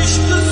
You.